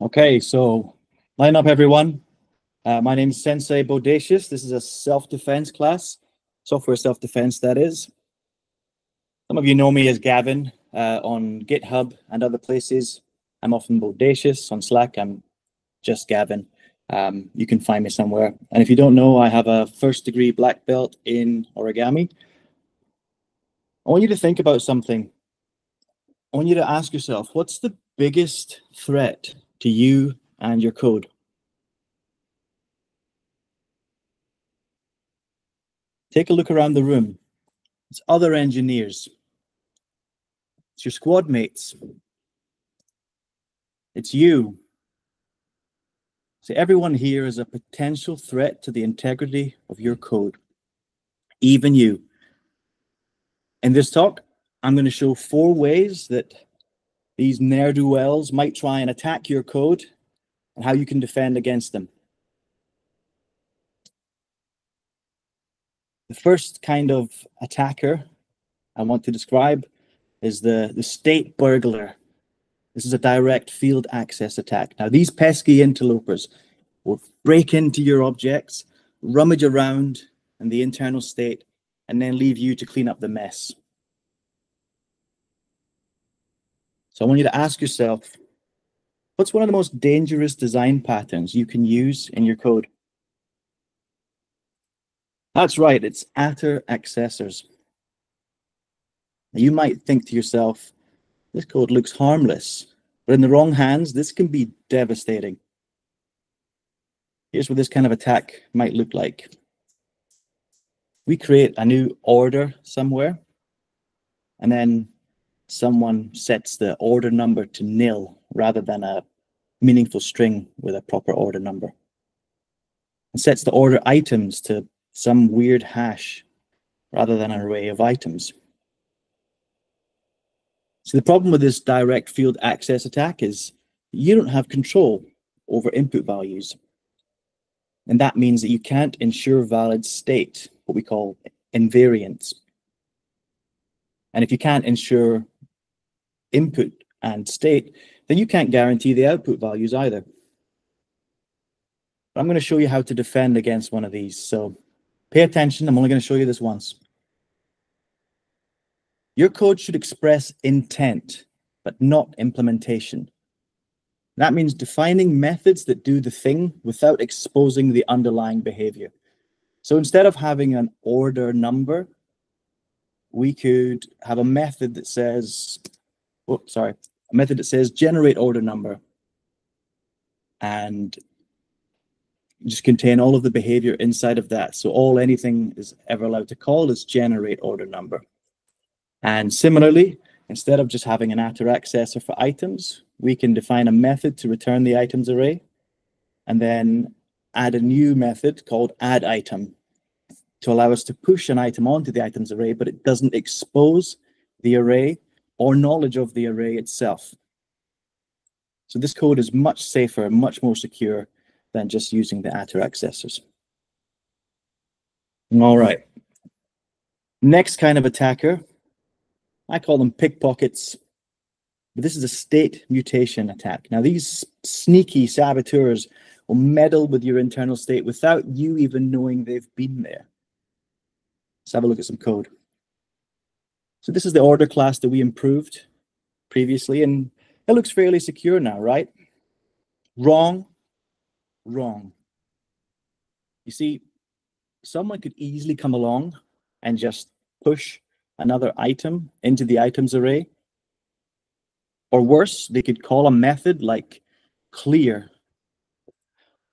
Okay, so line up everyone. Uh, my name is Sensei Bodacious. This is a self-defense class, software self-defense that is. Some of you know me as Gavin uh, on GitHub and other places. I'm often Bodacious. On Slack, I'm just Gavin. Um, you can find me somewhere. And if you don't know, I have a first degree black belt in origami. I want you to think about something. I want you to ask yourself, what's the biggest threat to you and your code. Take a look around the room. It's other engineers. It's your squad mates. It's you. So everyone here is a potential threat to the integrity of your code, even you. In this talk, I'm going to show four ways that these ne'er-do-wells might try and attack your code and how you can defend against them. The first kind of attacker I want to describe is the, the state burglar. This is a direct field access attack. Now, these pesky interlopers will break into your objects, rummage around in the internal state, and then leave you to clean up the mess. So I want you to ask yourself, what's one of the most dangerous design patterns you can use in your code? That's right, it's attr accessors. You might think to yourself, this code looks harmless, but in the wrong hands, this can be devastating. Here's what this kind of attack might look like. We create a new order somewhere, and then someone sets the order number to nil rather than a meaningful string with a proper order number. And sets the order items to some weird hash rather than an array of items. So the problem with this direct field access attack is you don't have control over input values. And that means that you can't ensure valid state, what we call invariance. And if you can't ensure input and state, then you can't guarantee the output values either. But I'm going to show you how to defend against one of these. So pay attention. I'm only going to show you this once. Your code should express intent, but not implementation. That means defining methods that do the thing without exposing the underlying behavior. So instead of having an order number, we could have a method that says oh, sorry, a method that says generate order number and just contain all of the behavior inside of that. So all anything is ever allowed to call is generate order number. And similarly, instead of just having an attr accessor for items, we can define a method to return the items array and then add a new method called add item to allow us to push an item onto the items array, but it doesn't expose the array or knowledge of the array itself. So this code is much safer, and much more secure than just using the attr accessors. All right. Next kind of attacker, I call them pickpockets. But this is a state mutation attack. Now, these sneaky saboteurs will meddle with your internal state without you even knowing they've been there. Let's have a look at some code. So this is the order class that we improved previously, and it looks fairly secure now, right? Wrong, wrong. You see, someone could easily come along and just push another item into the items array. Or worse, they could call a method like clear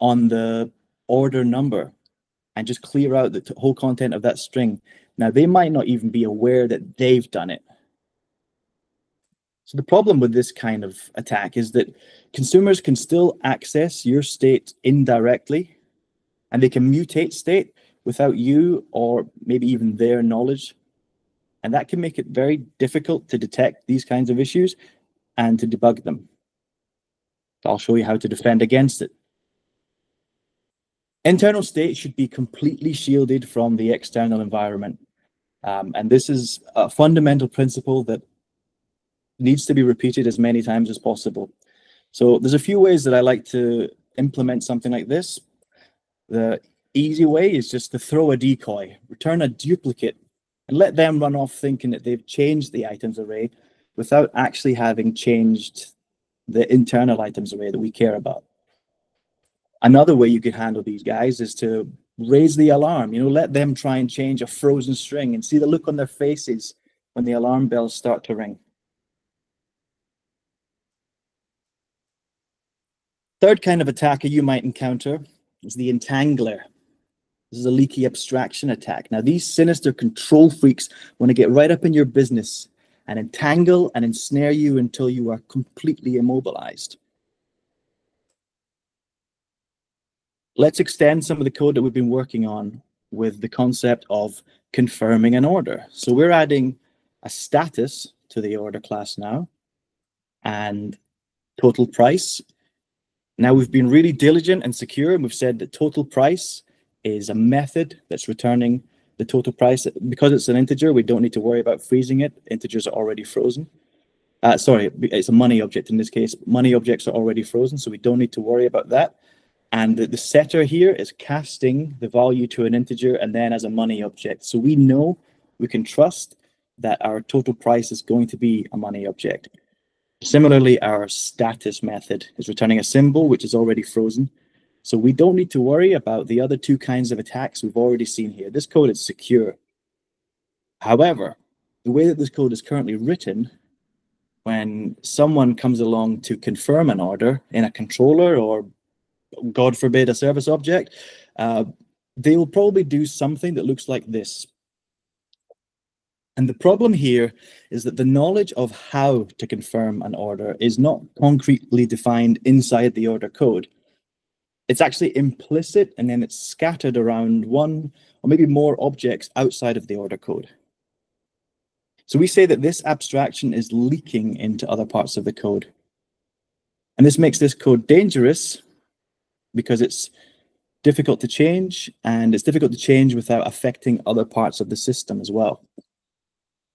on the order number and just clear out the whole content of that string. Now, they might not even be aware that they've done it. So the problem with this kind of attack is that consumers can still access your state indirectly, and they can mutate state without you or maybe even their knowledge. And that can make it very difficult to detect these kinds of issues and to debug them. I'll show you how to defend against it. Internal state should be completely shielded from the external environment. Um, and this is a fundamental principle that needs to be repeated as many times as possible. So there's a few ways that I like to implement something like this. The easy way is just to throw a decoy, return a duplicate, and let them run off thinking that they've changed the items array without actually having changed the internal items array that we care about. Another way you could handle these guys is to raise the alarm, you know, let them try and change a frozen string and see the look on their faces when the alarm bells start to ring. Third kind of attacker you might encounter is the entangler. This is a leaky abstraction attack. Now, these sinister control freaks want to get right up in your business and entangle and ensnare you until you are completely immobilized. Let's extend some of the code that we've been working on with the concept of confirming an order. So we're adding a status to the order class now and total price now we've been really diligent and secure, and we've said that total price is a method that's returning the total price. Because it's an integer, we don't need to worry about freezing it. Integers are already frozen. Uh, sorry, it's a money object in this case. Money objects are already frozen, so we don't need to worry about that. And the, the setter here is casting the value to an integer and then as a money object. So we know we can trust that our total price is going to be a money object. Similarly, our status method is returning a symbol which is already frozen. So we don't need to worry about the other two kinds of attacks we've already seen here. This code is secure. However, the way that this code is currently written, when someone comes along to confirm an order in a controller or, God forbid, a service object, uh, they will probably do something that looks like this. And the problem here is that the knowledge of how to confirm an order is not concretely defined inside the order code. It's actually implicit and then it's scattered around one or maybe more objects outside of the order code. So we say that this abstraction is leaking into other parts of the code. And this makes this code dangerous because it's difficult to change and it's difficult to change without affecting other parts of the system as well.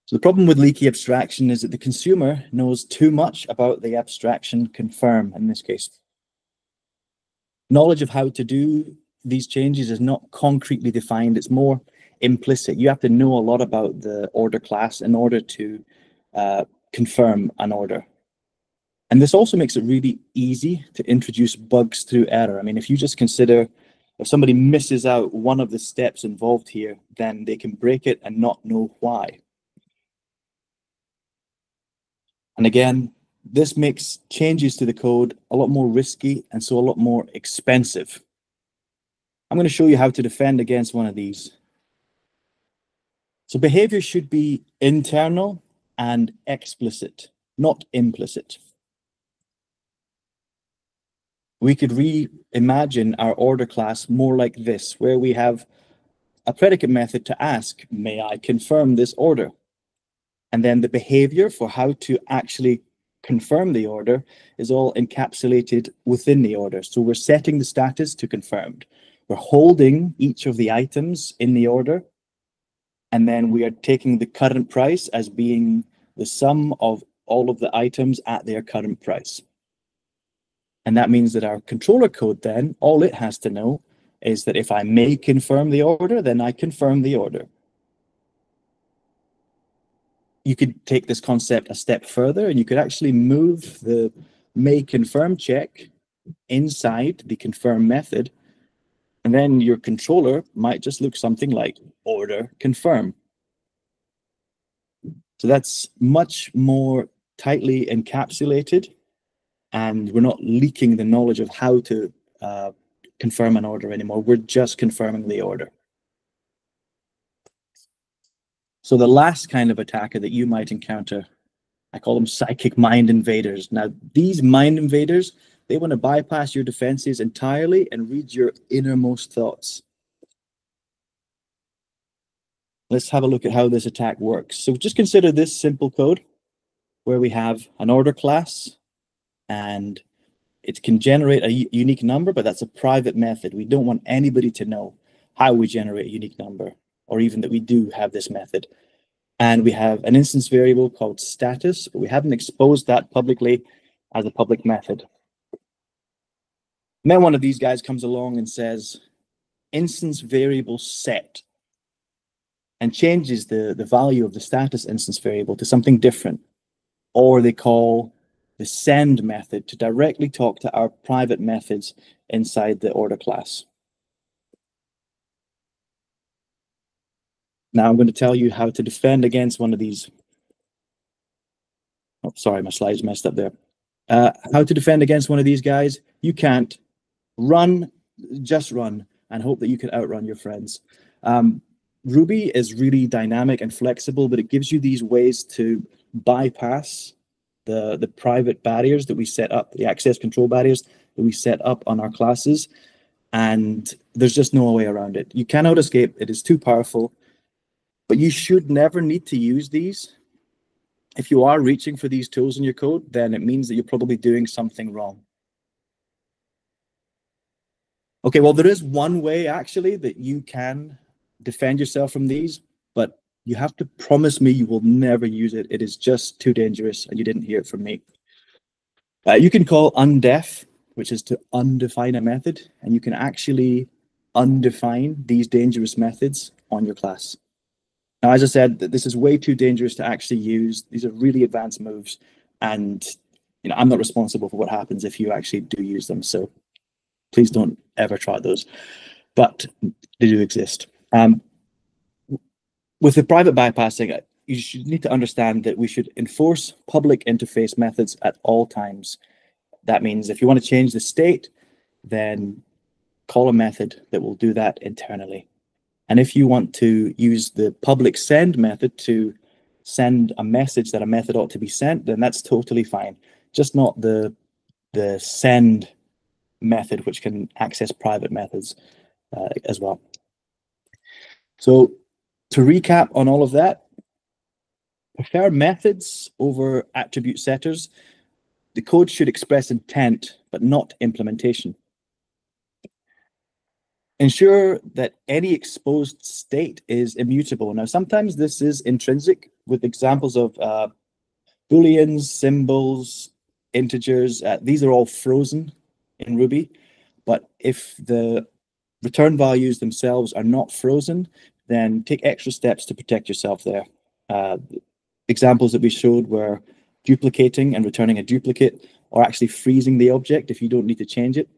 So the problem with leaky abstraction is that the consumer knows too much about the abstraction confirm in this case. Knowledge of how to do these changes is not concretely defined. It's more implicit. You have to know a lot about the order class in order to uh, confirm an order. And this also makes it really easy to introduce bugs through error. I mean, if you just consider if somebody misses out one of the steps involved here, then they can break it and not know why. And again, this makes changes to the code a lot more risky and so a lot more expensive. I'm going to show you how to defend against one of these. So behavior should be internal and explicit, not implicit. We could reimagine our order class more like this, where we have a predicate method to ask, may I confirm this order? And then the behavior for how to actually confirm the order is all encapsulated within the order. So we're setting the status to confirmed. We're holding each of the items in the order. And then we are taking the current price as being the sum of all of the items at their current price. And that means that our controller code then, all it has to know is that if I may confirm the order, then I confirm the order you could take this concept a step further and you could actually move the may confirm check inside the confirm method. And then your controller might just look something like order confirm. So that's much more tightly encapsulated and we're not leaking the knowledge of how to uh, confirm an order anymore. We're just confirming the order. So the last kind of attacker that you might encounter, I call them psychic mind invaders. Now, these mind invaders, they want to bypass your defenses entirely and read your innermost thoughts. Let's have a look at how this attack works. So just consider this simple code where we have an order class and it can generate a unique number, but that's a private method. We don't want anybody to know how we generate a unique number or even that we do have this method. And we have an instance variable called status, but we haven't exposed that publicly as a public method. And then one of these guys comes along and says, instance variable set and changes the, the value of the status instance variable to something different. Or they call the send method to directly talk to our private methods inside the order class. Now I'm going to tell you how to defend against one of these. Oh, sorry, my slides messed up there. Uh, how to defend against one of these guys? You can't. Run, just run, and hope that you can outrun your friends. Um, Ruby is really dynamic and flexible, but it gives you these ways to bypass the, the private barriers that we set up, the access control barriers that we set up on our classes. And there's just no way around it. You cannot escape. It is too powerful. But you should never need to use these. If you are reaching for these tools in your code, then it means that you're probably doing something wrong. Okay, well, there is one way actually that you can defend yourself from these, you have to promise me you will never use it. It is just too dangerous, and you didn't hear it from me. Uh, you can call undef, which is to undefine a method, and you can actually undefine these dangerous methods on your class. Now, as I said, this is way too dangerous to actually use. These are really advanced moves, and you know I'm not responsible for what happens if you actually do use them. So please don't ever try those. But they do exist. Um, with the private bypassing, uh, you should need to understand that we should enforce public interface methods at all times. That means if you want to change the state, then call a method that will do that internally. And if you want to use the public send method to send a message that a method ought to be sent, then that's totally fine. Just not the the send method, which can access private methods uh, as well. So to recap on all of that, prefer methods over attribute setters. The code should express intent, but not implementation. Ensure that any exposed state is immutable. Now, sometimes this is intrinsic with examples of uh, booleans, symbols, integers. Uh, these are all frozen in Ruby. But if the return values themselves are not frozen, then take extra steps to protect yourself there. Uh, examples that we showed were duplicating and returning a duplicate or actually freezing the object if you don't need to change it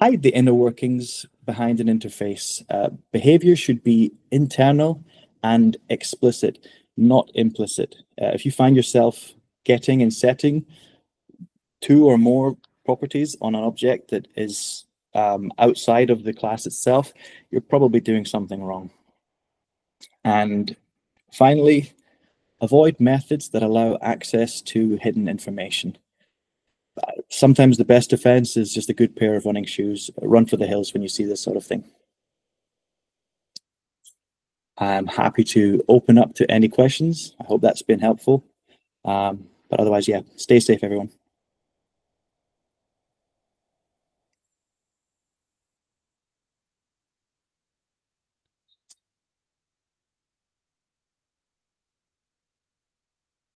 hide the inner workings behind an interface. Uh, behavior should be internal and explicit, not implicit. Uh, if you find yourself getting and setting two or more properties on an object that is um, outside of the class itself, you're probably doing something wrong. And finally, avoid methods that allow access to hidden information sometimes the best defense is just a good pair of running shoes. Run for the hills when you see this sort of thing. I'm happy to open up to any questions. I hope that's been helpful. Um, but otherwise, yeah, stay safe, everyone.